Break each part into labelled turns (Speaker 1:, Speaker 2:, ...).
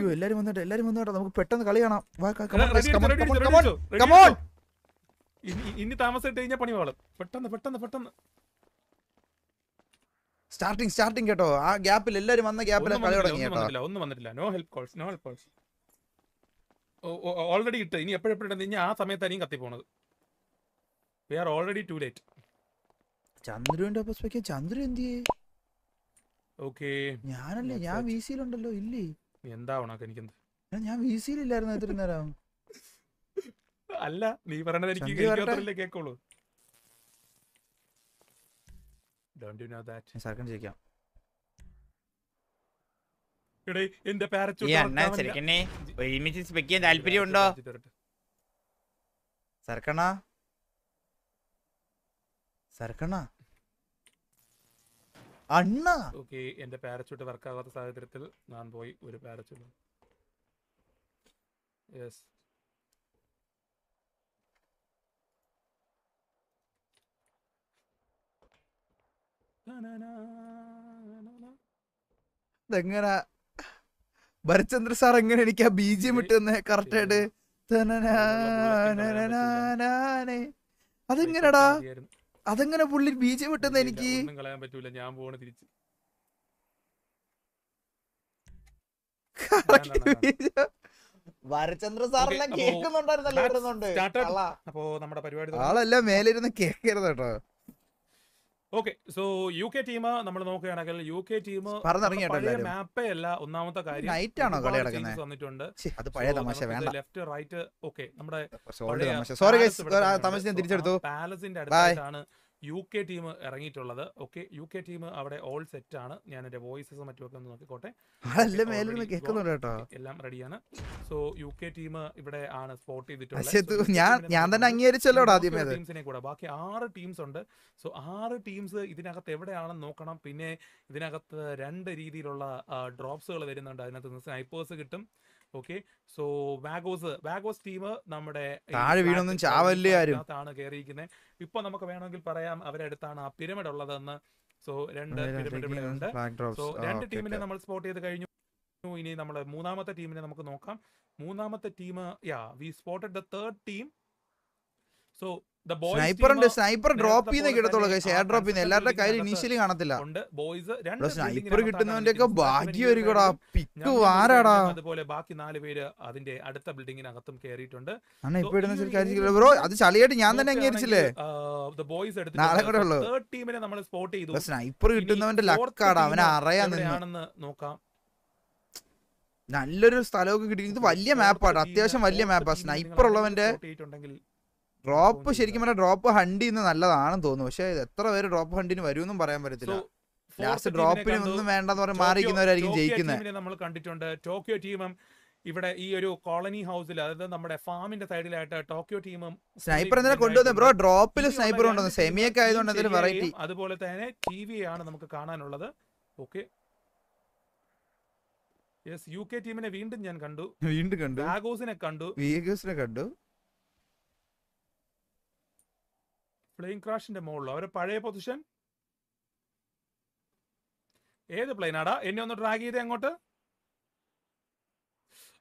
Speaker 1: അയ്യോ എല്ലാരും വന്നിട്ട് എല്ലാരും വന്നിട്ട് നമുക്ക് പെട്ടെന്ന് കളി കാണാം.
Speaker 2: ഇനി- താമസിട്ട് കഴിഞ്ഞാൽ പണി വാളും. പെട്ടെന്ന് പെട്ടെന്ന് പെട്ടെന്ന്.
Speaker 1: സ്റ്റാർട്ടിങ് സ്റ്റാർട്ടിങ് കേട്ടോ. ആ ഗ്യാപ്പിൽ എല്ലാരും വന്ന ഗ്യാപ്പിൽ കളി തുടങ്ങി കേട്ടോ.
Speaker 2: ഒന്നും വന്നിട്ടില്ല. No help calls no help calls already ഇട്ട്. ഇനി എപ്പോഴെപ്പോഴും ഇനി ആ സമയത്തായിരിക്കും കത്തി പോണത്. We are already too late
Speaker 1: ചന്ദ്രുവിന്റെ ഒപ്പം ചന്ദ്രു എന്തിയേ?
Speaker 2: ഓക്കേ
Speaker 1: ഞാനല്ലേ ഞാൻ
Speaker 2: വിസിയിലുണ്ടല്ലോ
Speaker 1: വി സിയിലുണ്ടല്ലോ ഇല്ലേ?
Speaker 2: എന്താ ഉണക്ക് എനിക്കെന്ത്?
Speaker 1: ഞാൻ വി സിയിലില്ലായിരുന്നു ഇത്ര നേരം?
Speaker 2: അല്ല നീ പറയണത് എനിക്ക് കേൾക്കുള്ളൂ. ഡോണ്ട് യു നോ ദാറ്റ്
Speaker 1: സർക്കൺ ചോദിക്കാം.
Speaker 2: എടേ എന്റെ
Speaker 3: ഈ അണ്ണ ചെറുക്കനെ ഒരുമിച്ച് സ്പെക്ക് ചെയ്യാൻ താല്പര്യമുണ്ടോ
Speaker 1: സർക്കണ സർക്കണ അണ്ണ.
Speaker 2: ഓക്കെ എന്റെ പാരച്യൂട്ട് വർക്ക് ആവാത്ത സാഹചര്യത്തിൽ ഞാൻ പോയി ഒരു പാരച്യൂട്ട് യെസ്
Speaker 1: ഇതെങ്ങനെ? ഭരചന്ദ്ര സാർ എങ്ങനെ എനിക്ക് ആ ബീജിയം ഇട്ടുന്നെ കറക്റ്റ് ആയിട്ട്. അതെങ്ങനെടാ? അതെങ്ങനെ പുള്ളി ബീജം വിട്ടെന്ന് എനിക്ക്?
Speaker 2: കളയാൻ പറ്റൂല ഞാൻ പോണ തിരിച്ച്.
Speaker 1: വരചന്ദ്ര സാറെല്ലാം കേൾക്കുന്നുണ്ടായിരുന്നല്ലോ ആളെല്ലാം മേലിരുന്ന് കേൾക്കരുത് കേട്ടോ.
Speaker 2: Okay so U K team നമ്മൾ നോക്കുകയാണെങ്കിൽ യു കെ ടീം മാപ്പേ അല്ല ഒന്നാമത്തെ കാര്യം.
Speaker 1: നൈറ്റ് ആണോ കളി നടക്കുന്നത്
Speaker 2: വന്നിട്ടുണ്ട്.
Speaker 1: അത് പഴയ തമാശ വേണ്ട.
Speaker 2: ലെഫ്റ്റ് റൈറ്റ് ഓക്കെ നമ്മുടെ
Speaker 1: സോറി തമാശ. ഞാൻ തിരിച്ചെടുത്തു.
Speaker 2: പാലസിന്റെ. അടുത്തായിട്ടാണ് യു കെ ടീം ഇറങ്ങിയിട്ടുള്ളത്. ഓക്കെ യു കെ ടീം അവിടെ ഓൾ സെറ്റ് ആണ്. ഞാൻ എന്റെ വോയിസസ് മറ്റുമൊക്കെ ഒന്ന് നോക്കിക്കോട്ടെ. എല്ലാം റെഡിയാണ് സോ യു കെ ടീം ഇവിടെ ആണ് സ്പോട്ട്
Speaker 1: ചെയ്തിട്ടുള്ളത്. ഞാൻ തന്നെ അംഗീകരിച്ചല്ലോ
Speaker 2: ടീംസിനെ കൂടെ. ബാക്കി ആറ് ടീംസ് ഉണ്ട്. സോ ആറ് ടീംസ് ഇതിനകത്ത് എവിടെയാണെന്ന് നോക്കണം. പിന്നെ ഇതിനകത്ത് രണ്ട് രീതിയിലുള്ള ഡ്രോപ്സുകൾ വരുന്നുണ്ട്. അതിനകത്ത് നിന്ന് സ്നൈപ്പേഴ്സ് കിട്ടും. Okay so Vagos Vagos team നമ്മുടെ
Speaker 1: താഴെ വീണൊന്നും ചാവല്ലേ ആരും.
Speaker 2: കയറിയിരിക്കുന്നത് ഇപ്പൊ നമുക്ക് വേണമെങ്കിൽ പറയാം അവരുടെ അടുത്താണ് ആ പിരമിഡ് ഉള്ളതെന്ന് സോ രണ്ട് പിരമിഡ് ഇവിടെ ഉണ്ട് സോ രണ്ട് ടീമിനെ നമ്മൾ സ്പോട്ട് ചെയ്ത് കഴിഞ്ഞു. ഇനി നമ്മൾ മൂന്നാമത്തെ ടീമിനെ നമുക്ക് നോക്കാം. മൂന്നാമത്തെ team ya we spotted the third team so
Speaker 1: sniper ഉണ്ട്. സ്നൈപ്പർ ഡ്രോപ്പ് ചെയ്യുന്ന കിട്ടത്തുള്ളൂ കൈ
Speaker 2: ഷെയർ
Speaker 1: എയർ ഡ്രോപ്പ് ചെയ്യുന്ന. എല്ലാവരുടെ കയ്യിൽ ഇനീഷ്യലി കാണത്തില്ല. സ്നൈപ്പർ കിട്ടുന്നവന്റെ ഒക്കെ ഭാഗ്യം
Speaker 2: ഒരു
Speaker 1: ഒരുക്കടാ.
Speaker 2: ഞാൻ
Speaker 1: പിക്ക്
Speaker 2: വാരാടാ അതുപോലെ ബാക്കി നാല് പേര് അതിന്റെ അടുത്ത ബിൽഡിങ്ങിനകത്തും കയറിയിട്ടുണ്ട്
Speaker 1: ബ്രോ അത് ചളിയായിട്ട് ഞാൻ തന്നെ അംഗീകരിച്ചില്ലേ?
Speaker 2: ബോയ്സ്
Speaker 1: നാളെ കൂടെ ഉള്ളു.
Speaker 2: ടീമിനെ നമ്മൾ സ്പോട്ട് ചെയ്തു.
Speaker 1: സ്നൈപ്പർ കിട്ടുന്നവന്റെ ലക്കാടാ അവനെ അറിയാൻ
Speaker 2: നോക്കാം.
Speaker 1: നല്ലൊരു സ്ഥലമൊക്കെ കിട്ടി ഇത് വലിയ മാപ്പാട്ടോ അത്യാവശ്യം വലിയ മാപ്പാ സ്നൈപ്പർ ഉള്ളവന്റെ ഡ്രോപ്പ് ശരിക്കും പറഞ്ഞാൽ ഡ്രോപ്പ് ഹണ്ട് ചെയ്യുന്നത് നല്ലതാണെന്ന് തോന്നുന്നു. പക്ഷെ എത്ര പേര് ഡ്രോപ്പ് ഹണ്ടിന് വരുമെന്നും പറയാൻ പറ്റത്തില്ല. ലാസ്റ്റ് ഡ്രോപ്പിന് ഒന്നും വേണ്ടെന്ന് പറഞ്ഞ് മാറിയിരിക്കുന്നവരായിരിക്കും ജയിക്കുന്നത്
Speaker 2: നമ്മൾ കണ്ടിട്ടുണ്ട്. ടോക്കിയോ ടീമും ഇവിടെ ഈ ഒരു കോളനി ഹൗസിൽ അതായത് നമ്മുടെ ഫാമിന്റെ സൈഡിലായിട്ട് ടോക്കിയോ ടീമും
Speaker 1: സ്നൈപ്പർ എന്തിനാ കൊണ്ടുവന്നത് ബ്രോ ഡ്രോപ്പിൽ സ്നൈപ്പർ കൊണ്ടുവന്നു സെമിയൊക്കെ ആയതുകൊണ്ട് എന്തെങ്കിലും വെറൈറ്റി
Speaker 2: അതുപോലെ തന്നെ ടി വി ആണ് നമുക്ക് കാണാനുള്ളത്. ഓക്കെ യെസ് യു കെ ടീമിനെ വീണ്ടും ഞാൻ കണ്ടു.
Speaker 1: വീണ്ടും കണ്ടു.
Speaker 2: ആഗോസിനെ കണ്ടു.
Speaker 1: വീഗസിനെ കണ്ടു.
Speaker 2: പ്ലെയിൻ ക്രാഷിന്റെ മുകളിലോ അവരെ പഴയ പൊസിഷൻ ഏത് പ്ലെയിനാടാ എന്നെ ഒന്ന് ഡ്രാഗ് ചെയ്തേ അങ്ങോട്ട്.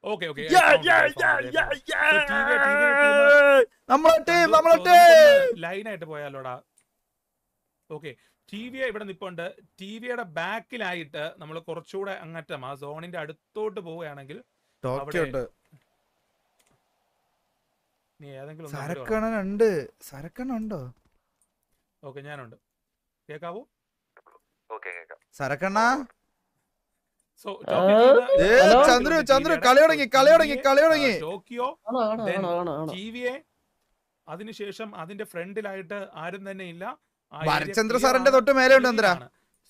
Speaker 2: ഓക്കെ ഓക്കെ ലൈനായിട്ട് പോയാലോടാ. ഓക്കെ ടി വി ഇവിടെ നിപ്പുണ്ട്. ടി വിയുടെ ബാക്കിലായിട്ട് നമ്മൾ കുറച്ചുകൂടെ അങ്ങറ്റം ആ സോണിന്റെ അടുത്തോട്ട് പോവുകയാണെങ്കിൽ
Speaker 1: ടോക്കിയോ ഉണ്ട്
Speaker 2: നീ ഏതെങ്കിലും
Speaker 1: സരക്കണ്ണൻ ഉണ്ട് സരക്കണ്ണൻ ഉണ്ടോ
Speaker 2: ഓക്കെ ഞാനുണ്ട്. കേക്കാവോ?
Speaker 1: സരക്കണ്ണ? ചന്ദ്രു ചന്ദ്രു കളി തുടങ്ങി കളി തുടങ്ങി കളി തുടങ്ങി.
Speaker 2: ടോക്കിയോ
Speaker 4: ആണോ ആണോ
Speaker 2: Then
Speaker 4: ആണോ ആണോ ആണോ?
Speaker 2: ടി വിയെ അതിനുശേഷം അതിന്റെ ഫ്രണ്ടിലായിട്ട് ആരും തന്നെ ഇല്ല.
Speaker 1: ഭരചന്ദ്ര സാറിന്റെ തൊട്ട് മേലെ ഉണ്ട് എന്തിനാ?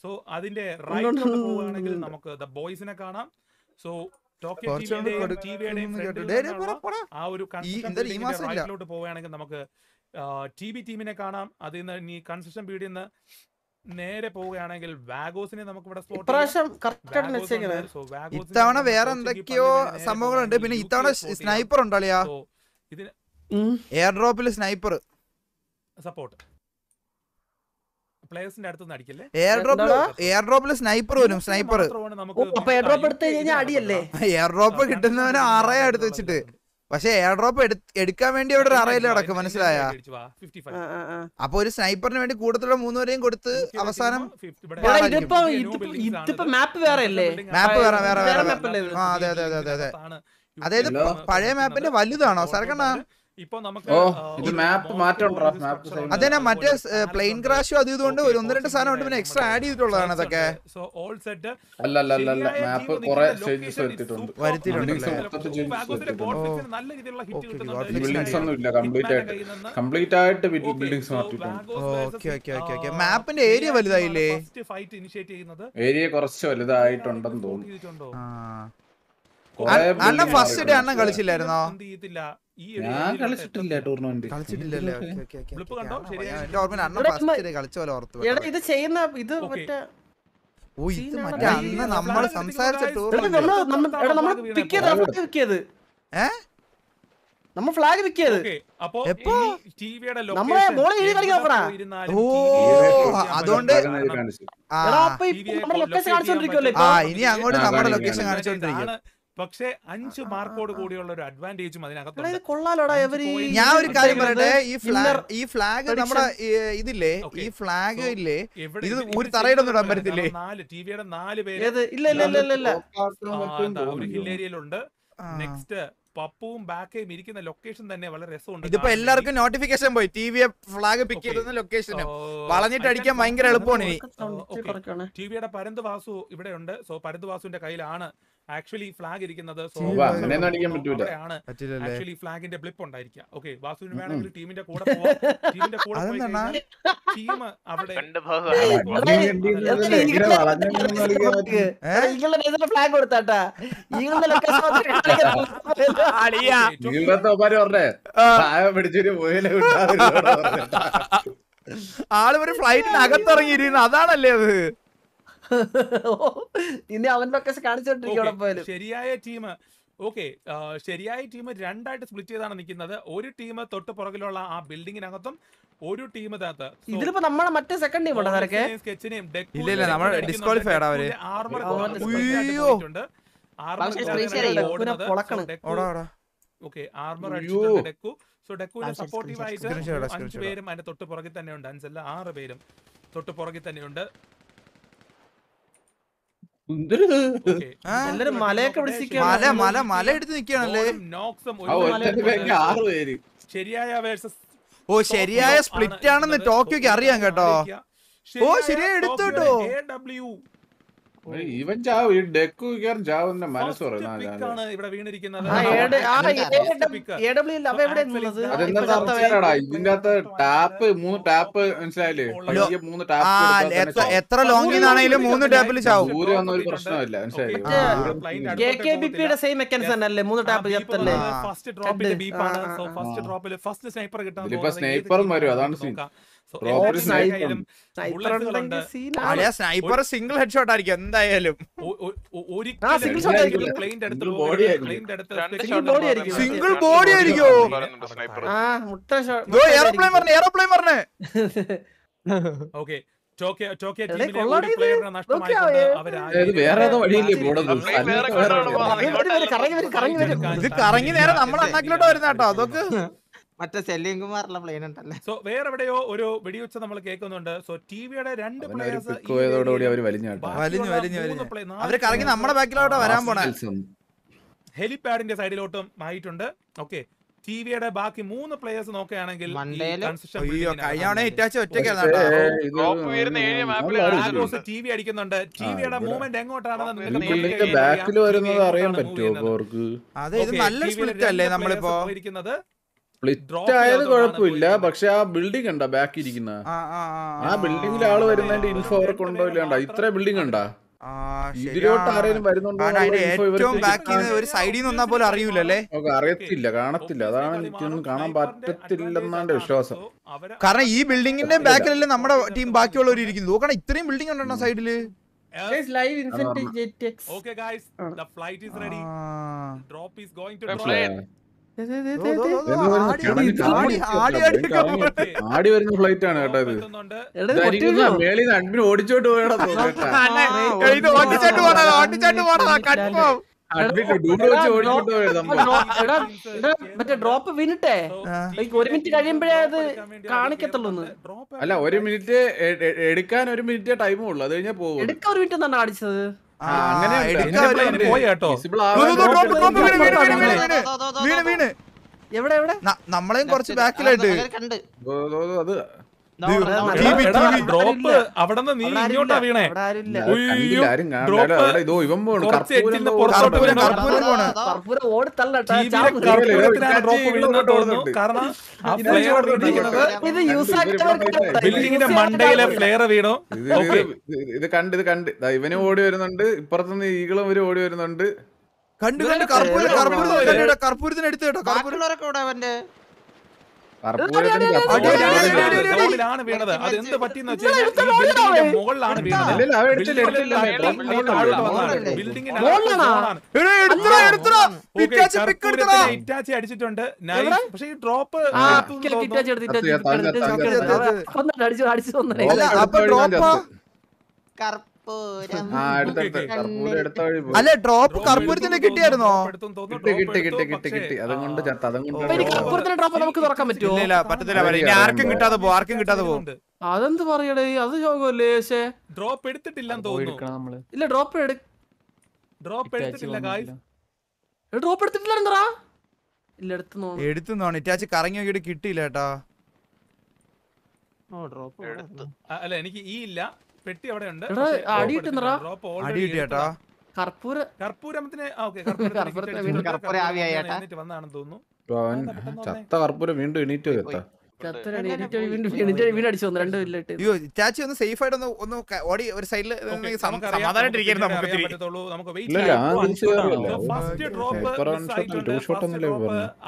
Speaker 2: സോ അതിന്റെ
Speaker 4: റൈറ്റ്
Speaker 2: പോവുകയാണെങ്കിൽ നമുക്ക് ദ ബോയ്സിനെ കാണാം. സോ ടോക്കിയോ ടിവിയുടെയും ടിവിയുടെയും. ആ ഒരു
Speaker 1: ഈ മാസം ഇല്ല.
Speaker 2: റൈറ്റിലോട്ട് പോവുകയാണെങ്കിൽ നമുക്ക് ടി ബി ടീമിനെ കാണാം. അതിൽ നിന്ന് ഇനി കൺസ്ട്രക്ഷൻ പീഡിൽ നിന്ന് നേരെ പോവുകയാണെങ്കിൽ വാഗോസിനെ നമുക്ക് ഇവിടെ
Speaker 1: ഇത്തവണ വേറെ എന്തൊക്കെയോ സംഭവങ്ങളുണ്ട്. പിന്നെ ഇത്തവണ. സ്നൈപ്പർ
Speaker 2: ഉണ്ടോ ഇതിന്
Speaker 1: എയർ ഡ്രോപ്പിൽ സ്നൈപ്പർ.
Speaker 2: സപ്പോർട്ട് പ്ലേയേഴ്സിന്റെ അടുത്ത് നിന്ന് അടിക്കല്ലേ?
Speaker 1: എയർ ഡ്രോപ്പിൽ എയർ ഡ്രോപ്പിൽ സ്നൈപ്പർ വരും സ്നൈപ്പർ.
Speaker 4: എയർ ഡ്രോപ്പ് എടുത്ത് കഴിഞ്ഞാൽ അടിയല്ലേ?
Speaker 1: എയർ ഡ്രോപ്പ് കിട്ടുന്നവന് അറയ എടുത്ത് വെച്ചിട്ട്. പക്ഷെ എയർ ഡ്രോപ്പ് എടുക്കാൻ വേണ്ടി അവിടെ ഒരു അറയിൽ കിടക്കും മനസ്സിലായ. അപ്പൊ ഒരു സ്നൈപ്പറിന് വേണ്ടി കൂടുതലുള്ള മൂന്നുപേരെയും കൊടുത്ത് അവസാനം
Speaker 4: മാപ്പ് വേറെ
Speaker 1: മാപ്പ് വേറെ വേറെ
Speaker 4: വേറെ
Speaker 1: വേറെ.
Speaker 4: അല്ലേ
Speaker 1: അതെ അതെ അതെ അതെ അതെ. അതായത് പഴയ മാപ്പിന്റെ വലുതാണോ? സർക്കണ്ണ
Speaker 2: more
Speaker 5: മാറ്റം
Speaker 1: പ്ലെയിൻ ക്രാഷും അത് ഇതുകൊണ്ട് ഒരു ഒന്ന് രണ്ട് സാധനം ഉണ്ട് പിന്നെ എക്സ്ട്രാ ആഡ് ചെയ്തിട്ടുള്ളതാണ് അതൊക്കെ. മാപ്പിന്റെ ഏരിയ വലുതായില്ലേ.
Speaker 5: ഏരിയ കുറച്ച് വലുതായിട്ടുണ്ടെന്ന് തോന്നുന്നു.
Speaker 1: അണ്ണൻ ഫസ്റ്റ് ഡേ
Speaker 5: അണ്ണം
Speaker 1: അണ്ണൻ കളിച്ചില്ലായിരുന്നോ?
Speaker 5: ഞാൻ കളിച്ചിട്ടില്ല ടൂർണമെന്റ്
Speaker 1: കളിച്ചിട്ടില്ലല്ലേ? എന്റെ ഫസ്റ്റ് കളിച്ച പോലെ ഓർത്തു
Speaker 4: ഇത് ചെയ്യുന്ന ഇത്. മറ്റേ
Speaker 1: ഓ ഇത് മറ്റേ അന്ന് നമ്മൾ സംസാരിച്ച ടൂർണമെന്റ്
Speaker 4: നമ്മ- എടാ
Speaker 2: നമ്മൾ
Speaker 4: പിക്ക് ചെയ്ത്
Speaker 5: വീണപ്പോ.
Speaker 4: ഫ്ലാഗ് നമ്മളെ മോളെ എഴുതി
Speaker 1: ഓ, അതുകൊണ്ട് ഇനി അങ്ങോട്ട് നമ്മുടെ ലൊക്കേഷൻ കാണിച്ചോണ്ടിരിക്കും.
Speaker 2: പക്ഷേ അഞ്ച് മാർക്കോട് കൂടിയുള്ള ഒരു
Speaker 4: അഡ്വാന്റേജും അതിനകത്ത്
Speaker 1: ഞാൻ ഒരു കാര്യം പറയട്ടെ? ഈ ഫ്ലാഗ് ഈ ഫ്ലാഗ് നമ്മുടെ ഇതില്ലേ? ഈ ഫ്ലാഗ് ഇല്ലേ? ഇത് ഒരു തറയിലൊന്നും ഇടാൻ പറ്റത്തില്ലേ?
Speaker 2: നാല് നാല് ടിവിയുടെ നാല് പേര്
Speaker 4: ഇല്ല ഇല്ല ഇല്ല ഇല്ല
Speaker 2: ഒരു ഹിൽ ഏരിയയിലുണ്ട് നെക്സ്റ്റ് പപ്പുവും ബാക്കയും ഇരിക്കുന്ന ലൊക്കേഷൻ തന്നെ വളരെ രസമുണ്ട്
Speaker 1: ഇതിപ്പോ എല്ലാവർക്കും നോട്ടിഫിക്കേഷൻ പോയി. T V flag pick
Speaker 2: Okay.
Speaker 1: Location ലൊക്കേഷനും വളഞ്ഞിട്ട് അടിക്കാൻ ഭയങ്കര എളുപ്പമാണ് ഇനി.
Speaker 2: വിയുടെ
Speaker 4: കുറക്കാണ്
Speaker 2: ടിവിയുടെ പരന്ത് വാസു ഇവിടെ ഉണ്ട് സോ പരന്ത് വാസുവിന്റെ കയ്യിലാണ് ആക്ച്വലി ഫ്ലാഗ് ഇരിക്കുന്നത്. ആക്ച്വലി ഫ്ലാഗിന്റെ ബ്ലിപ്പ് ഉണ്ടായിരിക്കാം ഓക്കെ വാസുവിന്. വേണമെങ്കിൽ ടീമിന്റെ കൂടെ പോവാം. ടീമിന്റെ കൂടെ പോയി ടീം അവിടെ
Speaker 4: ഫ്ലാഗ് കൊടുത്താട്ടാ.
Speaker 1: ആൾ ഒരു ഫ്ലൈറ്റിന് അകത്തിറങ്ങിയിരുന്നു അതാണല്ലേ അത്?
Speaker 4: ഇനി അവനൊക്കെ ലൊക്കേഷൻ കാണിച്ചോണ്ടിരിക്കും
Speaker 2: ശരിയായ ടീം ഓക്കെ ശരിയായ ടീം രണ്ടായിട്ട് സ്പ്ലിറ്റ് ചെയ്താണ് നിൽക്കുന്നത്. ഒരു ടീം തൊട്ട് പുറകിലുള്ള ആ ബിൽഡിങ്ങിനകത്തും ഒരു ടീം So,
Speaker 4: ഇതിലിപ്പോ നമ്മളെ മറ്റേ സെക്കൻഡ് ടീം ഉണ്ടോ സാറൊക്കെ?
Speaker 2: സ്കെച്ചിനെയും
Speaker 1: ഇല്ല, ഇല്ല, നമ്മൾ ആ
Speaker 2: അവർ. ആർമർ
Speaker 1: ഓടാ ഓടാ.
Speaker 2: ഓക്കെ ആർമർ
Speaker 5: അയ്യോ.
Speaker 2: അടിച്ചിട്ടുണ്ട് ഡെക്കു സോ
Speaker 4: ഡെക്കുവിന്റെ
Speaker 2: സപ്പോർട്ടീവ് ആയിട്ട് അഞ്ച് പേരും അതിന്റെ തൊട്ട് പുറകിൽ തന്നെ ഉണ്ട് അഞ്ചല്ല ആറ് പേരും തൊട്ട് പുറകിൽ തന്നെയുണ്ട്.
Speaker 4: എല്ലാരും മലയൊക്കെ.
Speaker 1: മല മല മല എടുത്ത് നിക്കാണല്ലേ
Speaker 2: നോക്സും ഒരു
Speaker 5: ഒറ്റ പേക്ക് ആറ് പേര്.
Speaker 2: ശരിയായ വേഴ്സസ്
Speaker 1: ഓ ശരിയായ സ്പ്ലിറ്റ് ആണെന്ന് ടോക്കിയോക്ക് അറിയാം കേട്ടോ. ഓ, ശരിയായി എടുത്തു കേട്ടോ.
Speaker 5: ഇവൻ ചാവും. ഈ ഡെക്കു കയറും ചാവുന്ന മനസ്സ് പറയുന്നത് ഇതിന്റെ അകത്ത് ടാപ്പ് മൂന്ന് ടാപ്പ് മനസ്സിലായില്ലേ? മൂന്ന് ടാപ്പ്
Speaker 1: ആ എത്ര ലോങ്ങിനാണെങ്കിലും മൂന്ന് ടാപ്പിൽ ചാവും.
Speaker 5: ദൂരെ ഒന്നും ഒരു പ്രശ്നമില്ല. മനസ്സിലായില്ലേ?
Speaker 4: മറ്റേ കെ കെ ബി പിയുടെ സെയിം മെക്കാനിസം അല്ലേ? മൂന്ന് ടാപ്പ് ചത്തല്ലേ
Speaker 2: ഫസ്റ്റ് ഡ്രോപ്പിന്റെ
Speaker 4: കണ്ട്.
Speaker 2: ബീപ്പാണ് സോ ഫസ്റ്റ് ഡ്രോപ്പിൽ ഫസ്റ്റ് സ്നൈപ്പർ കിട്ടാൻ
Speaker 5: ഇതിലിപ്പോ
Speaker 2: പോകുന്നത് ഏത്
Speaker 5: sniper ഉം
Speaker 2: team
Speaker 5: വരും, അതാണ് scene.
Speaker 4: Sniper
Speaker 1: single head shot ആയിരിക്കും എന്തായാലും.
Speaker 5: സിംഗിൾ
Speaker 2: ബോഡി
Speaker 5: ആയിരിക്കും.
Speaker 1: എയർപ്ലെയിൻ പറഞ്ഞേ എയർപ്ലെയിൻ പറഞ്ഞേ
Speaker 2: ഓക്കെ
Speaker 4: ഇത്. കറങ്ങി
Speaker 1: നേരെ നമ്മളെ അണ്ണാക്കിലോട്ട് വരുന്ന കേട്ടോ അതൊക്കെ
Speaker 6: മറ്റേ സെല്ലിം കുമാറുള്ള പ്ലെയിൻ ഉണ്ടല്ലേ?
Speaker 2: സോ വേറെ എവിടെയോ ഒരു വെടിവെച്ച് നമ്മൾ കേൾക്കുന്നുണ്ട്. സോ ടിവിയുടെ രണ്ട്
Speaker 1: അവർ കറങ്ങി നമ്മുടെ ബാക്കിലോട്ട് വരാൻ പോണ.
Speaker 2: ഹെലിപാഡിന്റെ സൈഡിലോട്ടും ആയിട്ടുണ്ട്. ഓക്കെ ടിവിയുടെ ബാക്കി മൂന്ന് പ്ലേയേഴ്സ് നോക്കുകയാണെങ്കിൽ ടിവി അടിക്കുന്നുണ്ട്. ടിവിയുടെ മൂവ്മെന്റ് എങ്ങോട്ടാണെന്ന്.
Speaker 5: അറിയാൻ
Speaker 2: എങ്ങോട്ടാണ്
Speaker 5: പറ്റുമോ
Speaker 1: അതെ ഇത്
Speaker 2: നല്ല
Speaker 1: സ്പ്ലിറ്റ് അല്ലേ നമ്മളിപ്പോ
Speaker 2: പോയിരിക്കുന്നത്.
Speaker 5: സ്പ്ലിറ്റ് ആയത് കുഴപ്പമില്ല പക്ഷെ ആ ബിൽഡിംഗ് ഉണ്ടോ ബാക്കി ഇരിക്കുന്ന
Speaker 1: ആ ആ
Speaker 5: ആ. ബിൽഡിംഗിൽ ആൾ വരുന്നതിന്റെ ഇൻഫോ അവർക്ക് ഉണ്ടോ ഇല്ല ഇത്ര ബിൽഡിംഗ് ഉണ്ടാ? ഇതിലോട്ട്. ആരെങ്കിലും വരുന്നുണ്ടോ
Speaker 1: ഏറ്റവും ഒരു സൈഡിൽ നിന്ന് പോലും അറിയൂലല്ലേ?
Speaker 5: അറിയത്തില്ല കാണത്തില്ല. അതാണ് എനിക്കൊന്നും കാണാൻ പറ്റത്തില്ലെന്നാണ് വിശ്വാസം.
Speaker 1: കാരണം ഈ ബിൽഡിങ്ങിന്റെ ബാക്കിലല്ലേ നമ്മുടെ ടീം ബാക്കിയുള്ളവർ ഇരിക്കുന്നു നോക്കണം ഇത്രയും ബിൽഡിംഗ് ഉണ്ടോ സൈഡിൽ
Speaker 4: live infinity jet X
Speaker 2: okay guys the flight is ready drop is going to
Speaker 7: The
Speaker 2: drop
Speaker 7: plane.
Speaker 4: ദേ, ദേ, ദേ,
Speaker 1: ദോ,
Speaker 4: ദേ,
Speaker 1: ദോ, ആടി,
Speaker 5: വരുന്ന ഫ്ലൈറ്റ് ആണ് കേട്ടോ ഇത്. മേളിൽ നിന്ന് അഡ്മിൻ ഓടിച്ചോട്ട് പോയടാ
Speaker 4: മറ്റേ ഡ്രോപ്പ് വീണിട്ടെ ഒരു മിനിറ്റ് കഴിയുമ്പോഴേ അത്
Speaker 2: എടുക്കാൻ
Speaker 4: കാണിക്കത്തുള്ളൂ
Speaker 5: അല്ല ഒരു മിനിറ്റ് എടുക്കാൻ ഒരു മിനിറ്റ് ടൈമുള്ളൂ ഉള്ളൂ. അത് കഴിഞ്ഞാൽ പോകും
Speaker 4: എടുക്കാൻ ഒരു മിനിറ്റ് എന്നാണ് അടിച്ചത്?
Speaker 1: നമ്മളെയും കുറച്ച് ബാക്കിലായിട്ട്
Speaker 2: അവിടെ നിന്ന് നീ ഇങ്ങോട്ടാ വീണേ. ഡ്രോപ്പ് ബിൽഡിങ്ങിന്റെ മണ്ടയിലെ ഫ്ലെയർ വീണു.
Speaker 5: ഇത് കണ്ട് ഇത് കണ്ട്. ദാ ഇവനും ഓടി വരുന്നുണ്ട്. ഇപ്പുറത്തുനിന്ന് ഈകളും ഇവർ ഓടി വരുന്നുണ്ട്.
Speaker 1: കണ്ടു കണ്ട് കർപ്പൂരം കർപ്പൂരത്തിന് കർപ്പൂരത്തിന് എടുത്ത് കേട്ടോ കർപ്പൂരം.
Speaker 2: റോഡിലാണ് വീണത്. അത് എന്ത് പറ്റിയെന്ന് വെച്ച് കഴിഞ്ഞാൽ മുകളിലാണ് വീണത്.
Speaker 5: മുകളിലാണ്.
Speaker 4: മുകളിലാണോ?
Speaker 2: മുകളിലാണ്. Okay,
Speaker 1: Itachi.
Speaker 2: അടിച്ചിട്ടുണ്ട്? പക്ഷെ ഈ ഡ്രോപ്പ്
Speaker 4: അടിച്ചു അടിച്ചു വന്നേ
Speaker 1: അല്ല, ഡ്രോപ്പാ?
Speaker 5: ചത്ത്.
Speaker 6: കർപ്പൂരം
Speaker 5: ആ എടുത്തെടുത്ത്
Speaker 2: ഓക്കേ,
Speaker 5: എടുത്ത വഴി പോയി.
Speaker 1: അല്ല ഡ്രോപ്പ് കർപ്പൂരത്തിന് കിട്ടിയായിരുന്നോ?
Speaker 5: കിട്ടി കിട്ടി കിട്ടി കിട്ടി കിട്ടി. അതും കൊണ്ട് ചത്ത കൊണ്ട്
Speaker 4: അപ്പൊ ഇനി കർപ്പൂരത്തിന്റെ ഡ്രോപ്പ് നമുക്ക് തുറക്കാൻ പറ്റുമോ?
Speaker 1: ഇല്ല ഇല്ല പറ്റത്തില്ല. ആർക്കും കിട്ടാതെ പോകും ആർക്കും കിട്ടാതെ പോകും
Speaker 4: അതെന്ത് പറയടേ? അത് യോഗമല്ലേ പക്ഷേ
Speaker 2: ഡ്രോപ്പ് എടുത്തിട്ടില്ലെന്ന് തോന്നുന്നു.
Speaker 4: ഇല്ല ഡ്രോപ്പ് എടു
Speaker 2: ഡ്രോപ്പ് എടുത്തിട്ടില്ല
Speaker 4: ഡ്രോപ്പ് എടുത്തിട്ടില്ല എന്താ ഇല്ല എടുത്തു
Speaker 1: എടുത്തു ഇറ്റാച്ച് കറങ്ങി നോക്കിയിട്ട് കിട്ടിയില്ല കേട്ടാ.
Speaker 2: അല്ല എനിക്ക് ഈ ഇല്ല. പെട്ടി അവിടെ ഉണ്ട്
Speaker 4: അടി കിട്ടുന്നെടാ.
Speaker 1: അടി കിട്ടി
Speaker 4: കർപ്പൂര
Speaker 2: കർപ്പൂരത്തിന്
Speaker 4: കർപ്പൂരത്തിന്
Speaker 2: കിട്ടി. വന്നതാണെന്ന് തോന്നുന്നു.
Speaker 5: ചത്ത കർപ്പൂരം വീണ്ടും എണീറ്റ് ചത്ത
Speaker 1: അയ്യോ ചാച്ചി ഒന്ന് സേഫ് ആയിട്ട് ഒന്ന് ഒന്ന് ഓടി ഒരു സൈഡിൽ സമാധാനമായിട്ടിരിക്കുന്നു
Speaker 2: നമുക്ക്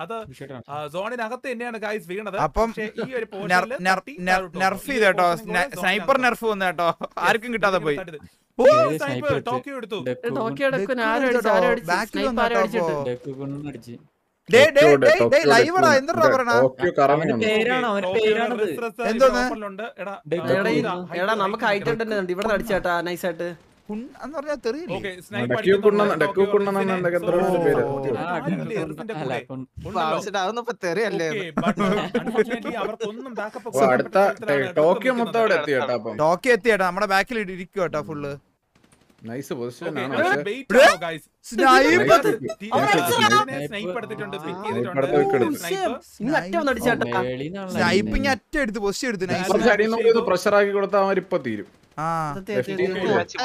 Speaker 2: അത് സോണിനകത്ത് തന്നെയാണ് ഗായ്സ് വീണത്.
Speaker 1: അപ്പം നെർഫ് ചെയ്ത് കേട്ടോ സ്നൈപ്പർ നെർഫ് വന്നു കേട്ടോ ആർക്കും കിട്ടാതെ പോയി.
Speaker 2: ടോക്കിയോ എടുത്തു.
Speaker 4: ടോക്കിയോ എടുക്കും. ആരും
Speaker 1: ഡെക്ക്
Speaker 4: അടിച്ചു ആരും
Speaker 1: കേട്ടോ,
Speaker 4: അടിച്ചു സ്നൈപ്പ് ആരും അടിച്ചിട്ട്
Speaker 5: ടോക്കിയോ ടോക്കിയോ? ടോക്കിയോ?
Speaker 2: എടാ
Speaker 4: എടാ എടാ നമുക്ക് ഹൈറ്റ് ഉണ്ട് ഇവിടെ അടിച്ചാട്ടാ നൈസായിട്ട്
Speaker 2: ടോക്കിയോ
Speaker 5: ടോക്കിയോ മൊത്തം അവിടെ എത്തി കേട്ടോ അപ്പം?
Speaker 1: ടോക്കി എത്തി നമ്മുടെ ബാക്കിൽ ഇരിക്കും കേട്ടോ ഫുള്ള്
Speaker 5: നൈസ് പൊസിഷൻ
Speaker 2: Okay,
Speaker 5: ആണ്
Speaker 2: അത്
Speaker 5: പക്ഷെ.
Speaker 2: bait ആണോ, guys?
Speaker 1: സ്നൈപ്പ്
Speaker 2: സ്നൈപ്പ് എടുത്തിട്ടുണ്ട് പിക്ക്
Speaker 5: അടുത്ത
Speaker 2: ചെയ്തിട്ടുണ്ട്
Speaker 5: wicket എടുത്തു.
Speaker 2: സ്നൈപ്പ്
Speaker 4: ഇനി അറ്റ വന്ന്
Speaker 1: സ്നൈപ്പിങ് അറ്റ എടുത്ത് പൊസിഷൻ എടുത്ത്
Speaker 5: പ്രഷർ ആക്കി കൊടുത്താൽ അവൻ ഇപ്പൊ തീരും.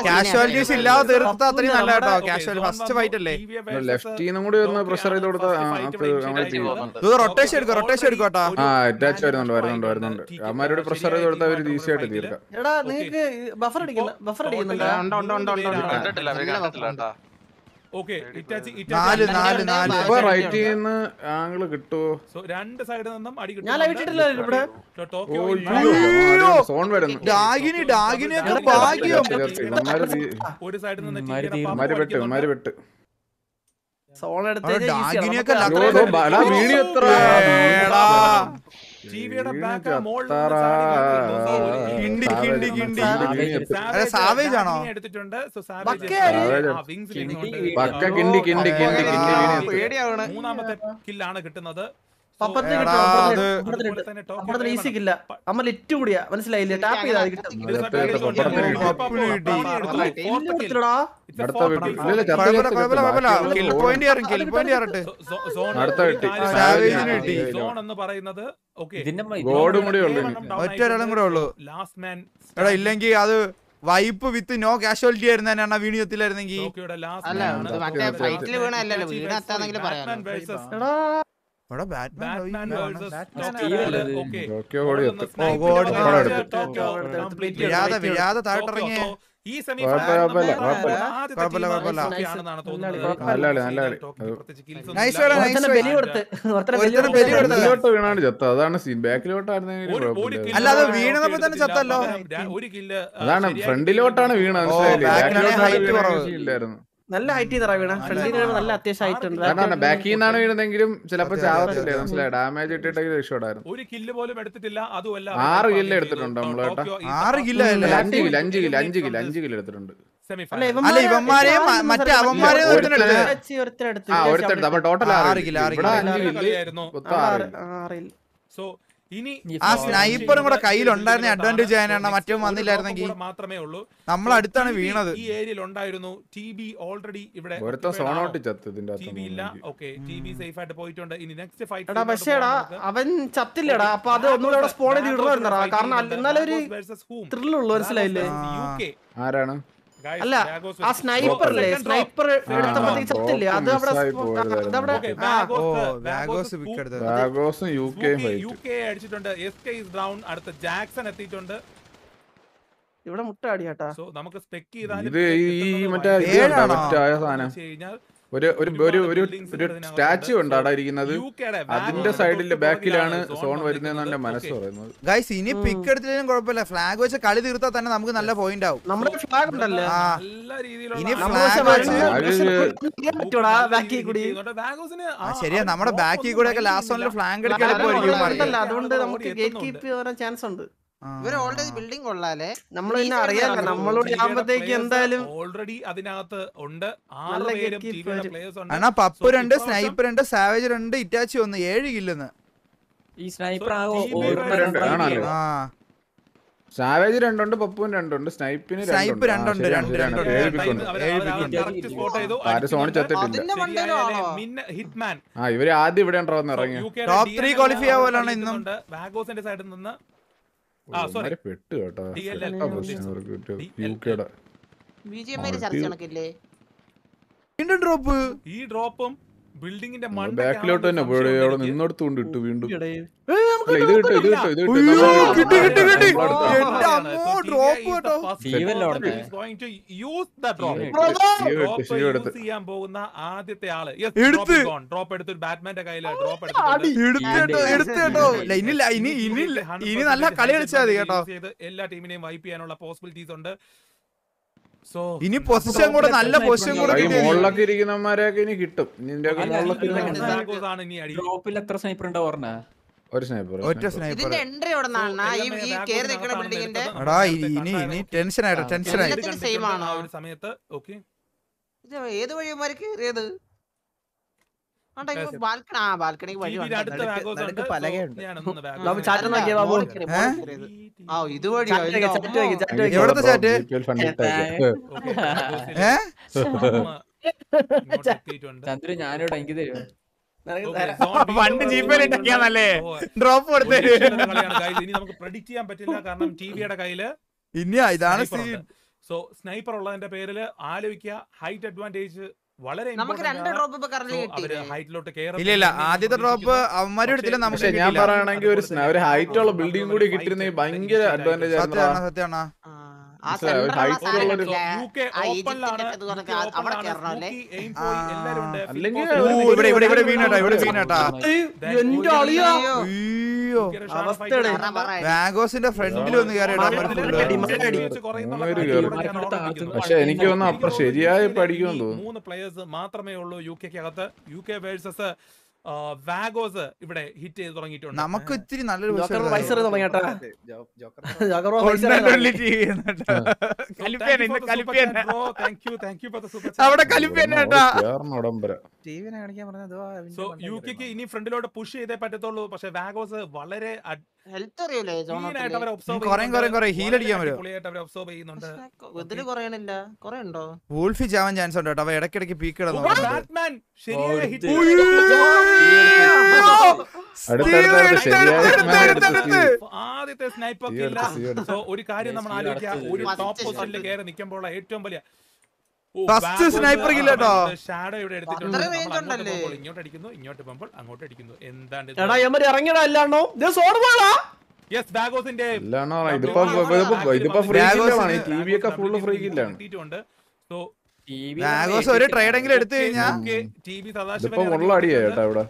Speaker 1: കാഷ്വാലിറ്റീസ് ഇല്ലാതെ തീർത്ത അത്രയും നല്ല കേട്ടോ
Speaker 2: zone
Speaker 1: ഫസ്റ്റ് ഫൈറ്റ് അല്ലേ?
Speaker 2: TVA
Speaker 5: കൂടി ഒന്ന് പ്രഷർ ചെയ്ത്.
Speaker 1: ഇത് റൊട്ടേഷൻ എടുക്കും റൊട്ടേഷൻ എടുക്കും കേട്ടോ.
Speaker 5: ആ അറ്റാച്ച് വരുന്നുണ്ട് വരുന്നുണ്ട് വരുന്നുണ്ട്. അവന്മാരോട് പ്രഷർ ചെയ്ത് കൊടുത്താൽ അവർ ഈസി ആയിട്ട് തീർക്കാം.
Speaker 4: ബഫർ അടിക്കുന്ന ബഫർ അടിക്കുന്നുണ്ടോ
Speaker 5: ആംഗിൾ കിട്ടുമോ
Speaker 2: രണ്ട് സൈഡിൽ നിന്നും അടി
Speaker 4: ഞാൻ ലൈവ് ഇവിടെ.
Speaker 2: ടോക്കിയോ
Speaker 5: സോൺ വരുന്നു.
Speaker 1: ഡാഗിനി ഡാഗിനിയൊക്കെ ഭാഗ്യം.
Speaker 2: ഒരു സൈഡിൽ നിന്ന്
Speaker 5: വെട്ട്
Speaker 2: അടിക്കുന്നുണ്ട്.
Speaker 5: വെട്ട്
Speaker 4: സോൺ എടുത്ത്
Speaker 1: ഡാഗിനിയൊക്കെ
Speaker 5: യോ,
Speaker 1: അത്രയും
Speaker 5: യോ, ബല എത്ര സാവേജ്
Speaker 1: ആണോ?
Speaker 2: എടുത്തിട്ടുണ്ട്. മൂന്നാമത്തെ കില്ലാണ് കിട്ടുന്നത്. So,
Speaker 4: പപ്പത്തിന്
Speaker 1: അത്
Speaker 2: അതുപോലെ തന്നെ ടോക്കിയോ
Speaker 4: അപ്പുറത്തിന് ഈസി
Speaker 2: വേണം.
Speaker 4: കില്ല അമ്മ ലിറ്റ് കൂടിയാ മനസ്സിലായില്ലേ ടാപ്പ് ചെയ്താൽ കിട്ടും
Speaker 5: അടുത്ത അടുത്ത പപ്പടത്തിന് കിട്ടി.
Speaker 1: പപ്പടത്തിന് കിട്ടി.
Speaker 2: Fourth kill.
Speaker 4: എടുത്തിടാ
Speaker 2: It's a
Speaker 5: അടുത്ത
Speaker 2: fourth
Speaker 5: വീട്ടിൽ
Speaker 2: kill.
Speaker 5: ഇല്ല ചത്ത
Speaker 1: കുഴപ്പമില്ല
Speaker 5: ചത്ത
Speaker 1: കുഴപ്പമില്ല കുഴപ്പമില്ല
Speaker 5: ബാക്കിയുള്ള
Speaker 1: കിൽ
Speaker 5: സോൺ.
Speaker 1: പോയിന്റ് കയറും കിൽ പോയിന്റ് കയറട്ടെ
Speaker 2: സോ- സോൺ
Speaker 5: അടുത്ത
Speaker 2: ഒരു
Speaker 5: കിട്ടി.
Speaker 2: കാര്യം
Speaker 1: സാവേജിന്
Speaker 2: പറയാം.
Speaker 1: കിട്ടി.
Speaker 2: സോൺ എന്ന് പറയുന്നത് ഓക്കെ
Speaker 7: ഇതിന്റെ മ-
Speaker 5: ഗോഡും കൂടി ഉള്ളു ഇനി.
Speaker 1: കൂടെ ഉള്ളു
Speaker 2: ലാസ്റ്റ് മാൻ
Speaker 1: എടാ ഇല്ലെങ്കിൽ അത് വൈപ്പ് വിത്ത് നോ കാഷ്വാലിറ്റി ആയിരുന്നു തന്നെ വിഴാതെ
Speaker 2: ഈ സെമി
Speaker 5: വീണാണ് ചത്ത. അതാണ് സീൻ ബാക്കിലോട്ടായിരുന്നെങ്കിൽ കുഴപ്പമില്ല
Speaker 1: അല്ല, അത് വീണപ്പോ തന്നെ ചത്തല്ലോ.
Speaker 5: അതാണ് ഫ്രണ്ടിലോട്ടാണ് വീണ മനസ്സിലായില്ലേ
Speaker 1: ഓ, back ലാണ്
Speaker 5: ബാക്കിലോട്ടാണ്
Speaker 1: കുറവ്.
Speaker 5: ഇല്ലായിരുന്നു
Speaker 4: നല്ല ഹൈറ്റ് നിറ വീണ. ഫ്രണ്ടിൽ നല്ല അത്യാവശ്യം ഹൈറ്റ് ഉണ്ട്.
Speaker 5: കാരണം ബാക്കിൽ നിന്നാണ് വീണതെങ്കിലും ചിലപ്പോ ചാവത്തില്ല. മനസ്സിലായി? ഡാമേജ് ഇട്ടിട്ടെങ്കിൽ രക്ഷപ്പെടായിരുന്നു
Speaker 2: ഒരു കില്ല് പോലും എടുത്തിട്ടില്ല. അതുമല്ല
Speaker 5: ആറ് കില്ല് എടുത്തിട്ടുണ്ട് നമ്മൾ കേട്ടോ.
Speaker 1: ആറ്
Speaker 5: കില്ല? അഞ്ച് കില്ല അഞ്ച് കില്ല അഞ്ച് കില്ല അഞ്ച് കില്ല എടുത്തിട്ടുണ്ട്.
Speaker 4: അല്ല
Speaker 1: മറ്റേ ഒരുത്തനെടുത്ത്.
Speaker 5: അപ്പൊ ടോട്ടൽ
Speaker 1: ആറ്
Speaker 5: ആറ്
Speaker 1: കിലോ,
Speaker 5: കിലോ
Speaker 1: ആറ്
Speaker 5: കില്ല് ആറ് കിലോ
Speaker 4: ആറിൽ
Speaker 2: സോ
Speaker 1: ആ സ്നൈപ്പറും കൂടെ കയ്യിൽ ഉണ്ടായിരുന്ന അഡ്വാന്റേജ് ചെയ്യാനാണ് മറ്റോ വന്നില്ലായിരുന്നെങ്കിൽ
Speaker 2: മാത്രമേ ഉള്ളൂ.
Speaker 1: നമ്മൾ അടുത്താണ് വീണത്.
Speaker 2: ഈ ഏരിയയിൽ ഉണ്ടായിരുന്നു ടി ബി ഓൾറെഡി ഇവിടെ സേഫ് ആയിട്ട് പോയിട്ടുണ്ട്. ഇനി നെക്സ്റ്റ് ഫൈറ്റ്
Speaker 4: എടാ പക്ഷേടാ അവൻ ചത്തില്ലടാ. അപ്പൊ അത് ഒന്നുകൂടെ അവിടെ സ്പോൺ ചെയ്ത് ഇടണമായിരുന്നടാ കാരണം അല്ല- എന്നാലും ഒരു ത്രില്ലുള്ളൂ മനസ്സിലായില്ലേ
Speaker 5: ആരാണ്?
Speaker 4: അല്ല ആ സ്നൈപ്പർ അല്ലേ സ്നൈപ്പർ എടുത്തപ്പോഴത്തേക്ക് ചത്തില്ലേ അത് അവിടെ. അതവിടെ
Speaker 5: യു
Speaker 2: കെ അടിച്ചിട്ടുണ്ട്. എസ് കെ ഇസ് ഡൗൺ അടുത്ത ജാക്സൺ എത്തിയിട്ടുണ്ട്.
Speaker 4: ഇവിടെ മുട്ട അടിയാട്ടാ
Speaker 2: സോ നമുക്ക് സ്പെക്ക് ചെയ്താൽ
Speaker 5: ഒരു ഒരു ഒരു ഒരു ഒരു സ്റ്റാച്ചു ഉണ്ടാടാ ഇരിക്കുന്നത് അതിന്റെ സൈഡിൽ ബാക്കിലാണ് സോൺ വരുന്നതെന്ന് എന്റെ മനസ്സ് പറയുന്നത്.
Speaker 1: ഗൈസ് ഇനി പിക്ക് എടുത്തിട്ടും കുഴപ്പമില്ല. ഫ്ലാഗ് വെച്ച് കളി തീർത്താൽ തന്നെ നമുക്ക് നല്ല പോയിന്റ് ആവും.
Speaker 4: നമ്മുടെ ഫ്ലാഗ് ഉണ്ടല്ലേ?
Speaker 1: ഇനി ഫ്ലാഗ് ശരിയാ. നമ്മുടെ ബാക്കിൽ കൂടെ ഒക്കെ ലാസ്റ്റ് ഓണിൽ ഫ്ലാങ്ക് എടുക്കാൻ.
Speaker 4: അതുകൊണ്ട് നമുക്ക് ഗേറ്റ് കീപ്പ് ചാൻസ് ഉണ്ട്.
Speaker 6: ഓൾറെഡി
Speaker 2: ഓൾറെഡി അതിനകത്ത് ഉണ്ട്. ആറ് പേരും
Speaker 4: gatekeeper.
Speaker 2: പ്ലേയേഴ്സ് ഉണ്ട്.
Speaker 1: അണ്ണാ പപ്പ് രണ്ട് സ്നൈപ്പർ രണ്ട് സാവേജ് രണ്ട് ഇറ്റാച്ചി ഒന്ന് ഏഴ് കില്ലെന്ന്
Speaker 7: ഈ സ്നൈപ്പർ ആ.
Speaker 1: ആ.
Speaker 5: സാവേജ് രണ്ടുണ്ട് പപ്പുവിന് രണ്ടുണ്ട് സ്നൈപ്പിന്
Speaker 1: സ്നൈപ്പ് രണ്ടുണ്ട്,
Speaker 2: ഹിറ്റ്മാൻ.
Speaker 5: ആ ഇവർ ആദ്യം ഇവിടെ ഉണ്ടാവുന്ന ഇറങ്ങി
Speaker 1: ടോപ്പ് qualify ആവുമല്ലാണ് ഇന്നും.
Speaker 2: വാഗോസിന്റെ സൈഡിൽ നിന്ന് ആ
Speaker 5: പെട്ട് കേട്ടോ.
Speaker 1: ഡ്രോപ്പ്
Speaker 2: ഈ ഡ്രോപ്പും ബിൽഡിങ്ങിന്റെ
Speaker 5: ബാക്കിലോട്ട് തന്നെ പോയി അവിടെ നിന്നോടത്ത് കൊണ്ട് ഇട്ടു വീണ്ടും. ഇത് കിട്ടും ഇത് കിട്ടും ഇത് കിട്ടും.
Speaker 2: ചെയ്യാൻ പോകുന്ന ആദ്യത്തെ ആൾ.
Speaker 1: എടുത്ത്.
Speaker 2: ഡ്രോപ്പ് എടുത്ത് ബാറ്റ്മാന്റെ കയ്യിൽ ഡ്രോപ്പ്
Speaker 1: ഇല്ല ഇനി നല്ല കളി കളിച്ചാൽ മതി കേട്ടോ.
Speaker 2: എല്ലാ ടീമിനെയും വൈപ്പ് ചെയ്യാനുള്ള പോസിബിലിറ്റീസ് ഉണ്ട്.
Speaker 1: ഇനി പൊസിഷൻ കൂടെ നല്ല പൊസിഷൻ കൂടെ.
Speaker 5: മുകളിലൊക്കെ ഇരിക്കുന്നവന്മാരെയൊക്കെ ഇനി കിട്ടും.
Speaker 7: ഡ്രോപ്പിൽ എത്ര സ്നൈപ്പർ ഉണ്ടാവും പറഞ്ഞ
Speaker 5: ഒരു സ്നൈപ്പർ
Speaker 1: ഒറ്റ സ്നൈപ്പർ
Speaker 6: ഇതിന്റെ എൻട്രി ഈ ഈ കേറി നിൽക്കുന്ന ബിൽഡിങ്ങിന്റെ
Speaker 1: എടാ ഇനി ഇനി ഇനി ടെൻഷൻ ആയിട്ട് ടെൻഷൻ ആയി.
Speaker 6: എല്ലാത്തിനും ആണോ?
Speaker 2: ഒരു സമയത്ത് ഓക്കേ.
Speaker 6: ഇത് ഏത് വഴിമാര് കേറിയത്?
Speaker 4: ചാറ്റം
Speaker 1: ഏ?
Speaker 4: Chat chat chat.
Speaker 1: എവിടുത്തെ.
Speaker 7: ചന്ദ്രു ഞാനിവിടെ എനിക്ക് തരും.
Speaker 2: Okay,
Speaker 1: പണ്ട് ജീപ്പേൽ ഡ്രോപ്പ്.
Speaker 2: ഇനി നമുക്ക് ചെയ്യാൻ പറ്റില്ല കാരണം ടിവിയുടെ കയ്യിൽ
Speaker 1: ഇനിയാ ഇതാണ്
Speaker 2: സോ സ്നൈപ്പർ ഉള്ളതിന്റെ പേരിൽ ആലോചിക്കുക. ഹൈറ്റ് അഡ്വാന്റേജ് വളരെ
Speaker 6: നമുക്ക് രണ്ട് ഡ്രോപ്പ് ഇപ്പൊ കറന്റ് കിട്ടി
Speaker 1: ഇല്ല ഇല്ല ആദ്യത്തെ ഡ്രോപ്പ് അവന്മാരും എടുത്തില്ല നമുക്ക്
Speaker 5: ഞാൻ. പറയുകയാണെങ്കിൽ ഒരു സ്ന- ഒരു ഹൈറ്റ് ഉള്ള ബിൽഡിംഗ് കൂടി കിട്ടിയിരുന്നെങ്കിൽ ഭയങ്കര അഡ്വാന്റേജ്
Speaker 1: സത്യമാണ് സത്യമാണ് ഇവിടെ ഇവിടെ ഇവിടെ വീണട്ടാ ഇവിടെ വീണട്ടാ. അയ്യോ ഫ്രണ്ടിൽ ഒന്ന്.
Speaker 5: പക്ഷെ എനിക്ക് തോന്നുന്നു അപ്പുറം ശരിയായി പഠിക്കുമെന്ന് തോന്നുന്നു.
Speaker 2: മൂന്ന് പ്ലേയേഴ്സ് മാത്രമേ ഉള്ളൂ യു കെക്ക് അകത്ത്. യു കെ വേഴ്സസ് വാഗോസ് ഇവിടെ ഹിറ്റ് ചെയ്ത് തുടങ്ങിയിട്ടുണ്ട്.
Speaker 1: നമുക്ക് ഇത്തിരി നല്ലൊരു
Speaker 2: യു കെക്ക് ഇനി ഫ്രണ്ടിലോട്ട് പുഷ് ചെയ്തേ പറ്റത്തുള്ളൂ. പക്ഷെ വാഗോസ് വളരെ
Speaker 6: ഹെൽത്ത് ഇതിൽ കുറയണില്ല കുറെ ഉണ്ടോ?
Speaker 1: വൂൾഫി ചാൻസ് കേട്ടോ പീക്ക്.
Speaker 2: ആദ്യത്തെ
Speaker 5: എടുത്ത്.
Speaker 2: സോ ഒരു കാര്യം നമ്മൾ ആലോചിക്കുക. ഒരു ടോപ്പ്. പൊസിഷനിൽ കയറി നിൽക്കുമ്പോൾ ഏറ്റവും വലിയ
Speaker 1: First സ്നൈപ്പർ കേട്ടോ.
Speaker 2: ഷാഡോ ഇവിടെ എടുത്തിട്ടുണ്ട്. ഇങ്ങോട്ട് അടിക്കുന്നു ഇങ്ങോട്ട് പോകുമ്പോൾ അങ്ങോട്ട് അടിക്കുന്നു. എന്താണ്
Speaker 4: എടാ എമ്മര് ഇറങ്ങിയടാ അല്ലാണ്ടോ ഇത് സോഡ് പോടാ
Speaker 2: യെസ് ബാഗോസിന്റെ
Speaker 5: ഇല്ലാണോ ഇതിപ്പോ ഇതിപ്പോ ഇതിപ്പോ ഫ്രീ കില്ലാണ് ടിവി ഒക്കെ ഫുൾ ഫ്രീ കില്ലാണ്
Speaker 2: സോ
Speaker 1: ബാഗോസ് ഒരു ട്രേഡ് എങ്കിലും എടുത്തു കഴിഞ്ഞാ
Speaker 2: ടിവി വി
Speaker 5: ഇപ്പോ ഉള്ള അടിയാ ചേട്ടാ ഇവിടെ.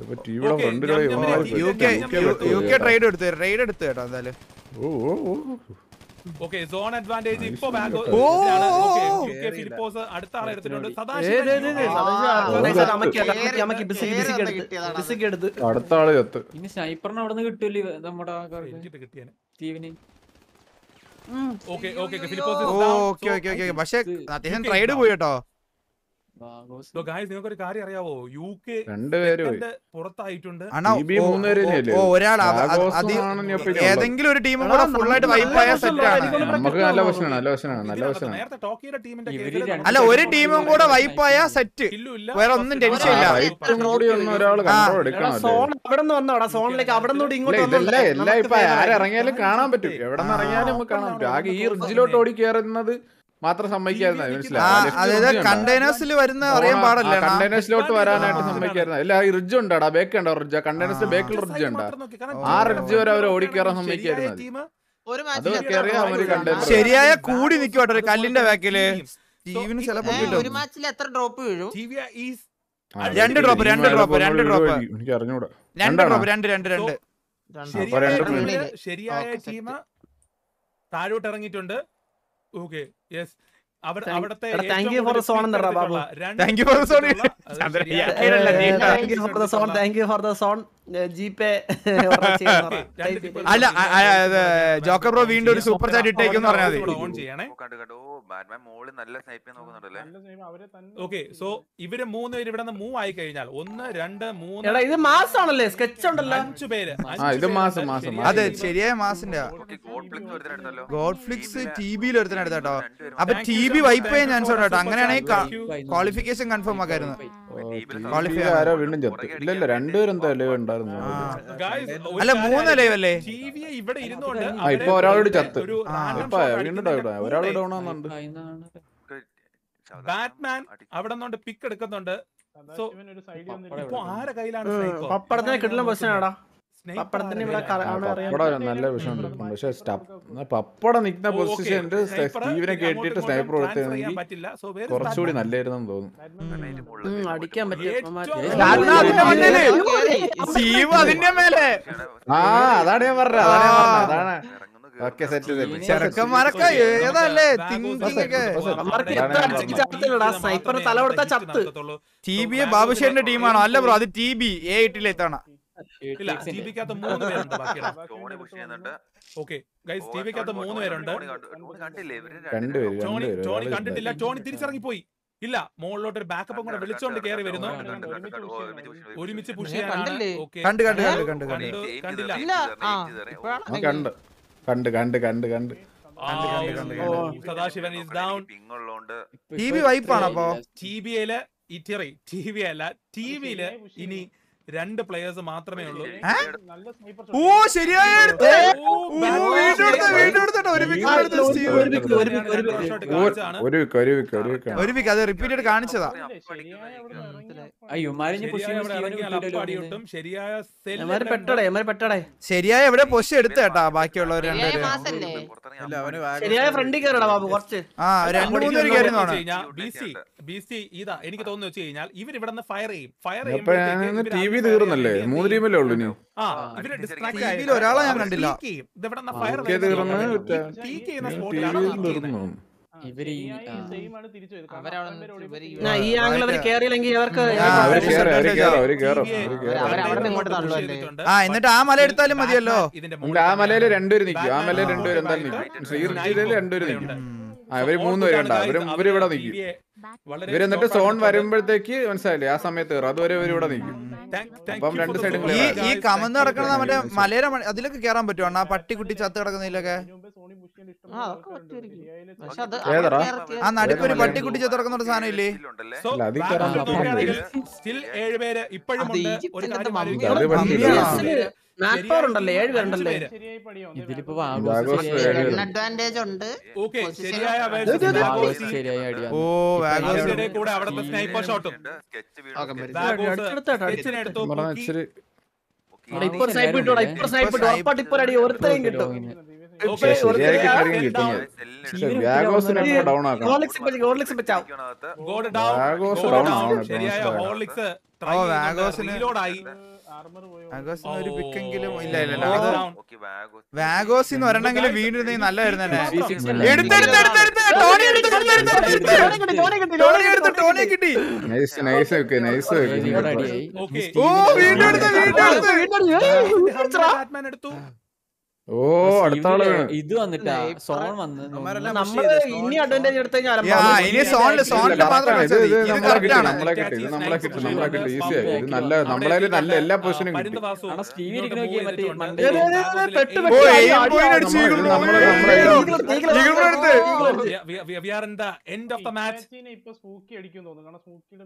Speaker 5: ഇപ്പോ ടിവിയുടെ
Speaker 2: Okay,
Speaker 5: ഫ്രണ്ടിലൂടെ
Speaker 2: യുകെ ഞാൻ
Speaker 5: ഇവന്മാര്
Speaker 2: TV
Speaker 1: യു
Speaker 5: പെട്ട്
Speaker 1: കെ
Speaker 2: ഞാൻ-
Speaker 5: UK പെട്ട്
Speaker 1: യു
Speaker 5: പോയി
Speaker 1: കെ
Speaker 5: കേട്ടോ.
Speaker 1: ട്രേഡ് എടുത്തു ട്രേഡ് എടുത്തു കേട്ടോ എന്തായാലും.
Speaker 5: ഓ ഓ ഓ.
Speaker 2: ഓക്കെ സോൺ അഡ്വാന്റേജ് ഇപ്പൊ! ഫിലിപ്പോസ് അടുത്ത ആളെ എടുത്തിട്ടുണ്ട്.
Speaker 5: അടുത്ത ആൾ
Speaker 7: ഇനി സ്നൈപ്പറിന് അവിടെ നിന്ന് കിട്ടൂലേ നമ്മുടെ കിട്ടിയാണ്
Speaker 2: എനിക്കിട്ട് കിട്ടിയേനെ.
Speaker 7: സ്റ്റീവിന്
Speaker 2: ഓക്കെ ഓക്കെ ഫിലിപ്പോസ്
Speaker 1: ഓ ഓക്കെ ഓക്കെ ഓക്കെ പക്ഷെ അദ്ദേഹം ട്രൈഡ് പോയി കേട്ടോ.
Speaker 7: ബാഗോസ്
Speaker 2: ഗായ്സ് നിങ്ങൾക്ക് ഒരു കാര്യം അറിയാവോ? യു കെ
Speaker 5: രണ്ടുപേര്
Speaker 2: പുറത്തായിട്ടുണ്ട്.
Speaker 1: ഒരാൾ. ഏതെങ്കിലും ഒരു ടീമും കൂടെ ഫുൾ ആയിട്ട് വൈപ്പായ
Speaker 4: രസമുള്ള
Speaker 1: സെറ്റ് ആണ്.
Speaker 5: നമുക്ക് നല്ല പ്രശ്നമാണ് നല്ല പ്രശ്നമാണ് നല്ല
Speaker 2: ഇതിനകത്ത്
Speaker 5: പ്രശ്നമാണ്.
Speaker 2: നേരത്തെ ടോക്കിയുടെ ടീമിന്റെ കേസിൽ
Speaker 1: അല്ല ഒരു ടീമും കൂടെ വൈപ്പായ സെറ്റ്
Speaker 2: ഇല്ല.
Speaker 1: വേറെ ഒന്നും ടെൻഷൻ ഇല്ല.
Speaker 4: അവിടെ നിന്ന് വന്നോടാ. സോണിലേക്ക് അവിടെ നിന്ന് ഇങ്ങോട്ട്
Speaker 5: എല്ലാം ഇപ്പൊ
Speaker 4: ആരെ
Speaker 5: ആരിറങ്ങിയാലും കാണാൻ പറ്റും. എവിടെ നിന്ന് ഇറങ്ങിയാലും നമുക്ക് കാണാൻ പറ്റും. ആകെ ഈ റിഡ്ജിലോട്ട് ഓടി കയറുന്നത് മാത്രം സമ്മതിക്കായിരുന്നു?
Speaker 1: കണ്ടെയ്നേഴ്സിൽ വരുന്ന അറിയാൻ പാടില്ല അണ്ണാ.
Speaker 5: കണ്ടെയ്നേഴ്സിലോട്ട് വരാനായിട്ട്. സമ്മതിക്കായിരുന്നു? അല്ല ഈ റിഡ്ജ് ഉണ്ടാടാ ബേക്ക് ഉണ്ടോ റിഡ്ജ് കണ്ടെയ്നേഴ്സിന്റെ ബേക്കിൽ റിഡ്ജ് ഉണ്ടാ? ആ റിഡ്ജ് വരെ അവർ ഓടിക്കേറാൻ സമ്മതിക്കായിരുന്നു? അത്. അവർ.
Speaker 1: ശരിയായ കൂടി നിൽക്കോട്ടെ ഒരു കല്ലിന്റെ ബാക്കിൽ സ്റ്റീവിന് ചിലപ്പോ
Speaker 6: ഒരു മാച്ചിൽ എത്ര ഡ്രോപ്പ് വീഴും?
Speaker 1: രണ്ട് ഡ്രോപ്പ് രണ്ട്
Speaker 5: ഡ്രോപ്പ്
Speaker 1: രണ്ട്
Speaker 5: ഡ്രോപ്പ് എനിക്ക് അറിഞ്ഞൂടാ.
Speaker 1: രണ്ട് ഡ്രോപ്പ് രണ്ട് രണ്ട് രണ്ട്.
Speaker 2: ശരിയായ ടീം താഴോട്ട് ഇറങ്ങിയിട്ടുണ്ട്. ഓക്കെ യെസ് അവിടുത്തെ
Speaker 1: അല്ല അ- അ- ജോക്കർ ബ്രോ വീണ്ടും ഒരു സൂപ്പർ ചാറ്റ് ഇട്ടേക്കെന്ന് പറഞ്ഞാൽ മതി.
Speaker 8: ബാറ്റ്മാൻ മോൾ നല്ല സ്നൈപ്പ്. നോക്കുന്നുണ്ടല്ലേ
Speaker 2: ഓക്കെ സോ ഇവർ മൂന്ന് പേര് ഇവിടെ മൂവ് ആയി കഴിഞ്ഞാൽ ഒന്ന് രണ്ട് മൂന്ന്
Speaker 4: എടാ ഇത് മാസാണല്ലേ സ്കെച്ച് ഉണ്ടല്ലോ.
Speaker 2: അഞ്ചു പേര്.
Speaker 5: ആ, ഇത് മാസം, മാസം, മാസം.
Speaker 1: അതെ ശരിയായ മാസിന്റെ.
Speaker 8: ഓക്കെ ഗോഡ് ഫ്ലിക്സ്
Speaker 1: ടി ബിയിൽ ഒരുത്തനെ എടുത്താട്ടോ അപ്പൊ ടി ബി വൈപ്പ് ചെയ്യാൻ ചാൻസ് ഉണ്ട് കേട്ടോ അങ്ങനെയാണെങ്കിൽ ക്വാളിഫിക്കേഷൻ കൺഫേം ആക്കായിരുന്നു.
Speaker 5: ആരോ വീണ്ടും ചത്തു. ഇല്ല ഇല്ല രണ്ടുപേരും എന്തായാലും ഉണ്ടായിരുന്നു
Speaker 1: ആ.
Speaker 2: Guys, ഒരു
Speaker 1: അല്ല മൂന്ന് ലൈവ് അല്ലേ
Speaker 2: TV ഇവിടെ ഇരുന്നുകൊണ്ട്
Speaker 5: ആ, ഇപ്പൊ ഒരാളോട് ചത്ത്. ഇപ്പൊ വീണ്ടും ഡൗൺ ഒരാൾ ഡൗൺ ആവുന്നുണ്ട്
Speaker 2: ബാറ്റ്മാൻ അവിടെ നിന്നോണ്ട് പിക്ക് എടുക്കുന്നുണ്ട്. സോ ഇപ്പൊ ആരെ കയ്യിലാണ് പപ്പടത്തിനെ
Speaker 4: പപ്പടത്തിന് കിട്ടുന്ന പ്രശ്നമാടാ
Speaker 2: Sniper
Speaker 4: പപ്പടത്തിന് ഇവിടെ
Speaker 5: പപ്പട ഒരു നല്ല വിഷയമുണ്ട് പക്ഷെ പപ്പട നിൽക്കുന്ന. പൊസിഷനിൽ സ്റ്റീവിനെ കേട്ടിട്ട് സ്നൈപ്പർ
Speaker 2: വേറെ
Speaker 5: കുറച്ചുകൂടി നല്ലായിരുന്നെന്ന് തോന്നുന്നു.
Speaker 4: അടിക്കാൻ
Speaker 5: ആ അതാണ് ഞാൻ പറഞ്ഞത്. അതാണ് ഓക്കെ സെറ്റ് സെറ്റ്
Speaker 1: ചെറുക്കന്മാരൊക്കെ ഏതല്ലേ?
Speaker 4: തല കൊടുത്ത ചത്ത്.
Speaker 1: ടി ബി ബാബുഷേന്റെ ടീമാണോ? അല്ല ബ്രോ അത് ടി ബി എ എട്ടിലെ
Speaker 2: ഇല്ല ടിവിക്കകത്ത് മൂന്ന് പേരുണ്ട് ഓക്കെ ഗൈസ് ടിവിക്കകത്ത് മൂന്ന് പേരുണ്ട്
Speaker 8: കണ്ടില്ലേ ഇവർ
Speaker 5: രണ്ടുപേര്
Speaker 2: ടോണി ടോണി കണ്ടിട്ടില്ല ടോണി തിരിച്ചിറങ്ങി പോയി ഇല്ല മുകളിലോട്ട് ഒരു ബാക്കപ്പ് കൂടെ വിളിച്ചോണ്ട് കയറി വരുന്നു ഒരുമിച്ച് പുഷ് ചെയ്യാനാണ്
Speaker 1: കണ്ട് കണ്ട് കണ്ട് കണ്ട് കണ്ട്
Speaker 2: കണ്ടു കണ്ടില്ല
Speaker 5: കണ്ട് കണ്ട് കണ്ട് കണ്ട് കണ്ട്.
Speaker 2: Sadasivan is down
Speaker 1: T B വൈപ്പാണ് അപ്പൊ
Speaker 2: ടി വിയിൽ ഇറ്ററി ടി വി അല്ല ടി വിയിൽ ഇനി രണ്ട് പ്ലെയേഴ്സ് മാത്രമേ ഉള്ളൂ.
Speaker 1: ഓ ശരിയായ ഒരു
Speaker 5: വിക്ക് ഒരു വിക്ക് ഒരു വിക്ക്
Speaker 1: ഒരു അത് റിപ്പീറ്റഡ് കാണിച്ചതാ.
Speaker 7: അയ്യോ മരിഞ്ഞ് പുഷ്
Speaker 2: ശരിയായ
Speaker 1: എവിടെ പൊസ് എടുത്ത കേട്ടാ ബാക്കിയുള്ളവർ
Speaker 2: എനിക്ക് തോന്നുന്നു വെച്ച് കഴിഞ്ഞാൽ ഇവർ ഇവിടെ നിന്ന് ഫയർ ചെയ്യും ഫയർ
Speaker 5: ഞാൻ ടി തീർന്നല്ലേ? മൂന്ന് ടീമല്ലേ ഉള്ളു ഇനി?
Speaker 1: ഒരാളെ ഞാൻ കണ്ടില്ല.
Speaker 7: ഈ ആ,
Speaker 4: ഈ ആംഗിൾ അവർ കേറിയില്ലെങ്കിൽ അവർക്ക്
Speaker 1: ആ, എന്നിട്ട് ആ മല എടുത്താലും മതിയല്ലോ.
Speaker 5: ആ മലയിൽ രണ്ടുപേര് നിൽക്കും. ആ മലയിൽ രണ്ടുപേരും എന്തായാലും നിൽക്കും. റിച്ചിയിൽ രണ്ടുപേര് നിൽക്കും. ഇവർ മൂന്ന് പേരുണ്ട്. അവർ ഇവർ ഇവിടെ നിൽക്കും.
Speaker 2: വളരെ
Speaker 5: ഇവർ എന്നിട്ട് സോൺ. വരുമ്പോഴത്തേക്ക് മനസ്സിലായില്ലേ? ആ സമയത്ത് കയറും. അതുവരെ ഇവർ ഇവിടെ നിൽക്കും. അപ്പം രണ്ട്
Speaker 2: support,
Speaker 1: ഈ കമന്ന് കിടക്കണത് മറ്റേ മലയുടെ മ- അതിലൊക്കെ കേറാൻ പറ്റുമോ? ആ പട്ടിക്കുട്ടി ചത്ത് കിടക്കുന്നതിലൊക്കെ
Speaker 6: ആ
Speaker 1: നടുക്കൊരു പട്ടിക്കുട്ടി ചത്ത് കിടക്കുന്ന ഒരു സാധനം ഇല്ലേ?
Speaker 2: പേര് ഇപ്പോഴും
Speaker 1: ഓ
Speaker 2: കൂടെ അവിടുത്തെ സ്നൈപ്പർ ഷോട്ടും.
Speaker 4: ഇപ്പൊ സ്നൈപ്പ് ഇട്ടോടാ ഇപ്പൊ സ്നൈപ്പ് ഇട്ടു ഉറപ്പായിട്ട് ഇപ്പൊ ഒരു അടി ഒരുത്തരെയും കിട്ടും.
Speaker 1: ഒരു. പിക്കെങ്കിലും ഇല്ല ഇല്ല അത് നിന്ന് ഒരെണ്ണെങ്കിലും നല്ലതായിരുന്നു തന്നെ. കിട്ടി
Speaker 5: നൈസ് നൈസ് നൈസ്.
Speaker 1: ഓ വീണ്ടും നല്ലായിരുന്നു വീണ്ടും എടുത്ത്.
Speaker 2: ബാറ്റ്മാൻ എടുത്തു.
Speaker 5: ഓ അടുത്ത ആൾ.
Speaker 7: സ്റ്റീവിലെ
Speaker 5: വീണ്.
Speaker 7: ഇത് വന്നിട്ടാ സോൺ വന്ന്
Speaker 4: ഇനി അഡ്വാന്റേജ് എടുത്തു കഴിഞ്ഞാൽ
Speaker 5: നല്ല നമ്മളെ നല്ല എല്ലാ പൊസിഷനും കിട്ടി.
Speaker 7: സ്റ്റീവി ഇരിക്കണ നോക്കിയേ,
Speaker 1: ഓ
Speaker 7: മണ്ടേ
Speaker 4: പെട്ട്
Speaker 1: ഓ എയിം പോയിന്റ് അടിച്ച്
Speaker 5: നമ്മൾ-
Speaker 1: ഈഗിൾ
Speaker 5: നമ്മള്-
Speaker 1: നമ്മൾ എടുത്ത്
Speaker 2: we are in the end of the match
Speaker 9: ഇപ്പൊ സ്മൂക്കി അടിക്കും തോന്നുന്നു. കാരണം സ്പൂക്കിയുടെ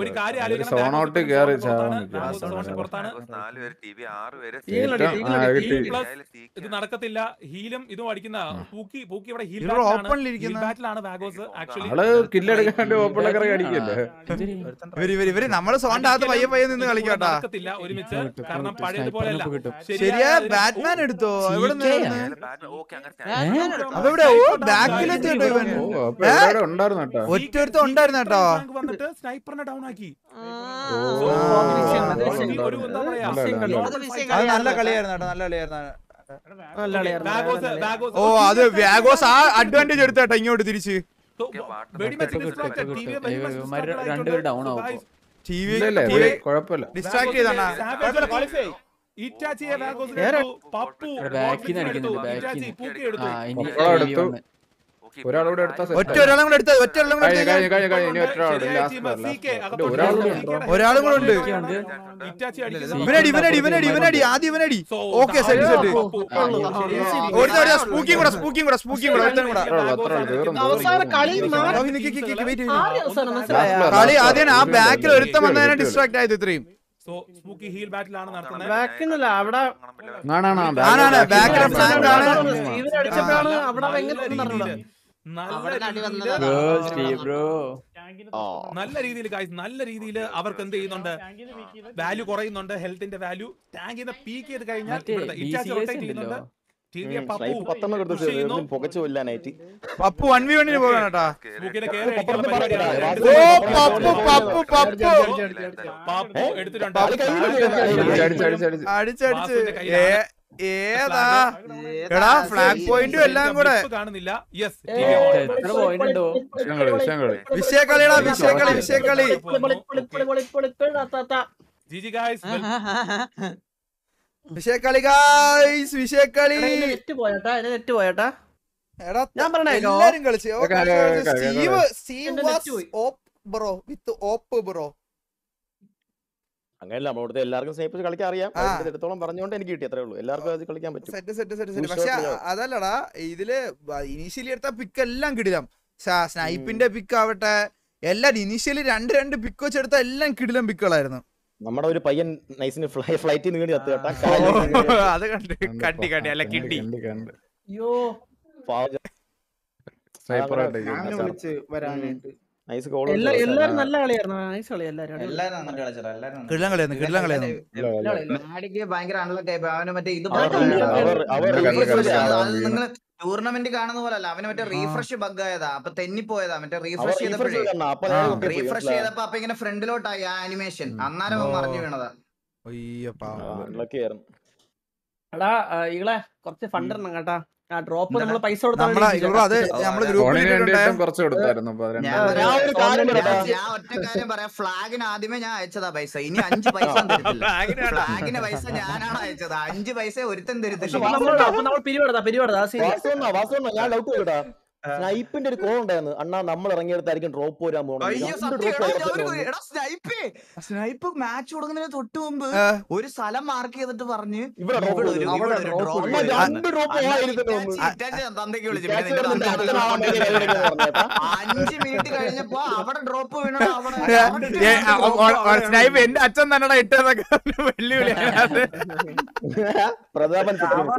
Speaker 2: ഒരു കാര്യം. ഇത് നടക്കത്തില്ല. ഹീലും ഇതും അടിക്കുന്ന പൂക്കി പൂക്കി ഇവിടെ ഹീൽ ബാറ്റിലാണ്. വാഗോസ് ആക്ച്വലി
Speaker 1: നമ്മൾ സോണ്ടാകത്ത് പയ്യെ പയ്യെ നിന്ന് കളിക്കട്ടാ.
Speaker 2: നടക്കത്തില്ല ഒരുമിച്ച്. കാരണം പഴയതുപോലെയല്ല.
Speaker 7: കിട്ടും.
Speaker 1: ശരിയാ ബാറ്റ്മാൻ എടുത്തോ? എവിടെ ബാക്കിലെത്തിട്ടോ ഇവൻ.
Speaker 5: ഉണ്ടായിരുന്നു കേട്ടോ
Speaker 1: ഒറ്റടുത്ത് ഉണ്ടായിരുന്നു കേട്ടോ.
Speaker 2: വന്നിട്ട് സ്നൈപ്പറിനെ ഡൗൺ ആക്കി.
Speaker 5: ഓ,
Speaker 2: So,
Speaker 4: അത്
Speaker 2: ഒരു- എന്താ പറയാ?
Speaker 6: അത്
Speaker 1: നല്ല കളിയായിരുന്നു കേട്ടോ നല്ല കളിയായിരുന്നു.
Speaker 2: വാഗോസ് വാഗോസ്
Speaker 1: ഓ അത് വാഗോസ് ആ അഡ്വാന്റേജ് എടുത്തേട്ടാ ഇങ്ങോട്ട് തിരിച്ച്.
Speaker 7: രണ്ടുപേരും down ആവും
Speaker 1: ഡിസ്ട്രാക്ട് ചെയ്താണ്
Speaker 2: ഇറ്റാച്ചിയെ എടുത്തു. പപ്പു
Speaker 7: ഇവിടെ back ന്ന്
Speaker 2: ഗോഡ്വിക്കിനെ എടുത്തു.
Speaker 7: അടിക്കുന്നുണ്ട്, back
Speaker 2: ഇറ്റാച്ചി
Speaker 5: ഒരാളൂടെ
Speaker 1: ഒറ്റ ഒരാളും കൂടെ എടുത്തത് ഒറ്റ ഒരാളും കൂടെ ഒരാളും കൂടെ ഉണ്ട്. ഇവനടി ഇവനടി ഇവനടി ഇവനടി ആദ്യം ഇവനടി ഓക്കെ സെറ്റ് സെറ്റ് ഒരു സ്പൂക്കിയും കൂടെ സ്പൂക്കിയും കൂടെ സ്പൂക്കിയും കൂടെ ഒരുത്തനും കൂടെ
Speaker 4: കളി. ആദ്യ
Speaker 1: ആ ബാക്കിൽ ഒരുത്തം വന്നതിനെ ഡിസ്ട്രാക്ട് ആയത് ഇത്രയും
Speaker 4: ബാക്കിന്നല്ല അവിടെ
Speaker 2: നല്ല രീതിയിൽ നല്ല രീതിയിൽ അവർക്ക് എന്ത് ചെയ്യുന്നുണ്ട്? വാല്യൂ കുറയുന്നുണ്ട് ഹെൽത്തിന്റെ വാല്യൂ ടാങ്കിന്റെ നിന്ന് പീക്ക് ചെയ്ത് കഴിഞ്ഞാൽ പപ്പു
Speaker 1: വൺ വി വണ്ണിന് പോകാൻ കേട്ടാ
Speaker 2: കേറി അടിക്കാനുള്ള
Speaker 10: പപ്പു
Speaker 2: പരിപാടിയാണ്.
Speaker 10: പപ്പു
Speaker 1: ഓ
Speaker 2: എടുത്ത്
Speaker 1: പപ്പു പപ്പു പപ്പു.
Speaker 2: പപ്പു എടുത്തിട്ടുണ്ട്.
Speaker 5: അടിച്ച് അടിച്ച് അടിച്ച് അടിച്ച്
Speaker 1: അടിച്ചടിച്ച് ഏതാ എടാ ഫ്ലാഗ് പോയിന്റും എല്ലാം കൂടെ
Speaker 2: കാണുന്നില്ല യെസ്
Speaker 1: വിഷയക്കളിടാ വിഷയക്കളി വിഷയക്കളി
Speaker 2: ജിജി ഗൈസ്
Speaker 1: വിഷയക്കളി ഗായ്സ് വിഷയക്കളി
Speaker 4: നെറ്റ് പോയട്ടാ നെറ്റ് പോയട്ടാ
Speaker 1: എടാ
Speaker 4: ഞാൻ പറഞ്ഞേ
Speaker 1: എല്ലാരും കളിച്ചു. Steve Steve was OP bro with OP bro
Speaker 10: അങ്ങനെയല്ല നമ്മുടെ ഇവിടുത്തെ എല്ലാവർക്കും സ്നേഹിപ്പിച്ച് കളിക്കാൻ അറിയാം. എടുത്തോളം പറഞ്ഞുകൊണ്ട് എനിക്ക് കിട്ടി അത്രേ ഉള്ളൂ. എല്ലാവർക്കും അത് കളിക്കാൻ പറ്റും.
Speaker 1: Set set set set. പക്ഷെ അതല്ലടാ ഇതിൽ ഇനീഷ്യലി എടുത്ത പിക്ക് എല്ലാം കിടിലം. സ്നൈപ്പിന്റെ പിക്ക് ആവട്ടെ എല്ലാം ഇനീഷ്യലി രണ്ട് രണ്ട് പിക്ക് വെച്ചെടുത്ത എല്ലാം കിടിലം പിക്കുകളായിരുന്നു
Speaker 10: നമ്മുടെ ഒരു പയ്യൻ നൈസിന് ഫ്ലൈ ഫ്ലൈറ്റിൽ നീങ്ങി കത്ത്
Speaker 1: അത് കണ്ട് കണ്ടി കണ്ടി അല്ല കിണ്ടി
Speaker 5: കണ്ട്
Speaker 4: അയ്യോ.
Speaker 5: സ്നൈപ്പർ ആയിട്ട്
Speaker 9: വരാനായിട്ട്.
Speaker 4: എല്ലാരും നല്ല കളിയായിരുന്നു. നൈസ് കളി എല്ലാരും
Speaker 1: കളിയായിരുന്നു കളിയായിരുന്നു.
Speaker 11: മാഡിക്ക് ഭയങ്കര ആയി അവന് മറ്റേ ഇത് നിങ്ങൾ ടൂർണമെന്റ് കാണുന്ന പോലെ അല്ല അവന് മറ്റേ റീഫ്രഷ് ബഗ് ആയതാ. അപ്പൊ തെന്നിപ്പോയതാ മറ്റേ റീഫ്രഷ്
Speaker 10: refresh
Speaker 11: ചെയ്തപ്പോഴേ. റീഫ്രഷ്? ചെയ്തപ്പോ അപ്പൊ ഇങ്ങനെ ഫ്രണ്ടിലോട്ടായി ആ ആനിമേഷൻ അന്നേരം മറിഞ്ഞു വീണതാ.
Speaker 1: അയ്യോ
Speaker 10: ആ,
Speaker 1: പാവം.
Speaker 10: unlucky ആയിരുന്നു.
Speaker 4: എടാ ഇങ്ങളെ കുറച്ച് ഫണ്ട് ഇടണം കേട്ടാ. ആ ഡ്രോപ്പ് നമ്മൾ പൈസ
Speaker 11: ഞാൻ ഒറ്റ കാര്യം പറയാം. ഫ്ലാഗിന് ആദ്യമേ ഞാൻ അയച്ചതാ പൈസ. ഇനി അഞ്ച് പൈസ ഫ്ലാഗിന് പൈസ ഞാനാണ് അയച്ചത്. അഞ്ച് പൈസ ഒരുത്തൻ തരുത്തില്ല.
Speaker 4: പിരിവെടുത്താ പിരിവെടുത്താ
Speaker 10: സ്നൈപ്പിന്റെ ഒരു കോൾ ഉണ്ടായിരുന്നു. അണ്ണാ നമ്മൾ ഇറങ്ങിയെടുത്തായിരിക്കും ഡ്രോപ്പ് വരാൻ പോകുന്നത്
Speaker 11: സ്നൈപ്പ്. സ്നൈപ്പ് മാച്ച് തുടങ്ങുന്നതിന് തൊട്ട് മുമ്പ് ഒരു സ്ഥലം മാർക്ക് ചെയ്തിട്ട് പറഞ്ഞ്. അഞ്ച് മിനിറ്റ് കഴിഞ്ഞപ്പോ അവിടെ ഡ്രോപ്പ് വീണോ അവിടെ.
Speaker 1: സ്നൈപ്പ് എന്റെ അച്ഛൻ തന്നെ ഇട്ടതൊക്കെ വെല്ലുവിളി.
Speaker 10: പ്രതാപൻ സ്നൈപ്പ്.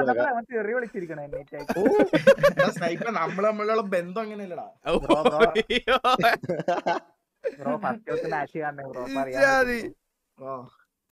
Speaker 9: സ്നൈപ്പർ നമ്മൾ തമ്മിലുള്ള ബന്ധം അങ്ങനെയല്ലടാ.
Speaker 1: അയ്യോ. ബ്രോ
Speaker 9: ഓ